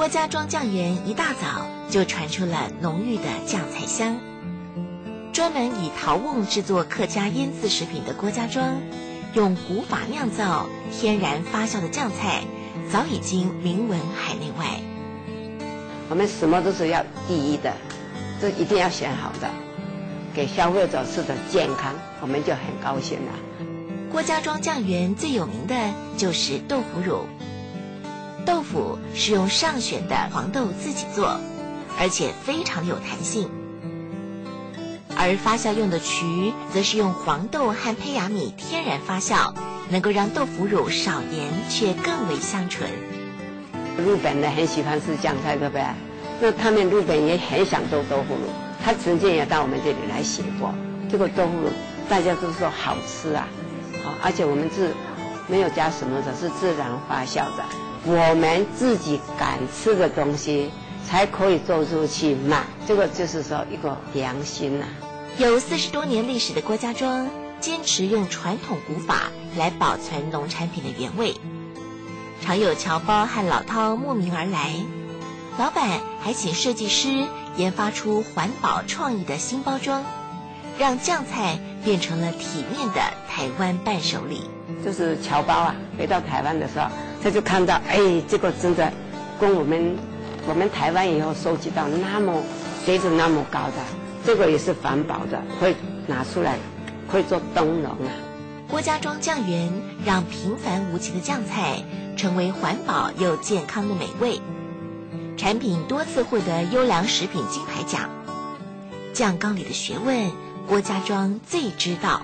郭家庄酱园一大早就传出了浓郁的酱菜香。专门以陶瓮制作客家腌制食品的郭家庄，用古法酿造、天然发酵的酱菜，早已经名闻海内外。我们什么都是要第一的，这一定要选好的，给消费者吃的健康，我们就很高兴了。郭家庄酱园最有名的就是豆腐乳。豆腐是用上选的黄豆自己做，而且非常有弹性。而发酵用的渠则是用黄豆和胚芽米天然发酵，能够让豆腐乳少盐却更为香醇。日本的很喜欢吃酱菜，对不对？那他们日本也很想做豆腐乳，他曾经也到我们这里来写过。这个豆腐乳大家都说好吃啊，好，而且我们是没有加什么的，是自然发酵的。我们自己敢吃的东西，才可以做出去卖。这个就是说一个良心呐。有四十多年历史的郭家庄，坚持用传统古法来保存农产品的原味，常有侨胞和老饕慕名而来。老板还请设计师研发出环保创意的新包装，让酱菜变成了体面的台湾伴手礼。就是侨胞啊，回到台湾的时候。他就看到，哎，这个真的，跟我们我们台湾以后收集到那么水准那么高的，这个也是环保的，会拿出来，会做灯笼啊。郭家庄酱园让平凡无奇的酱菜成为环保又健康的美味，产品多次获得优良食品金牌奖。酱缸里的学问，郭家庄最知道。